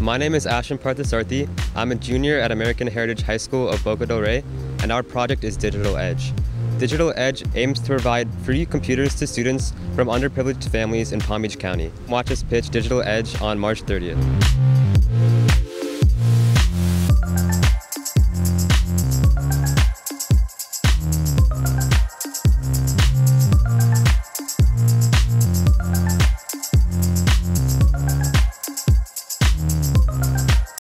My name is Ashwin Parthasarathy. I'm a junior at American Heritage High School of Boca Delray, and our project is DigitalEdge. Digital Edge aims to provide free computers to students from underprivileged families in Palm Beach County. Watch us pitch DigitalEdge on March 30th.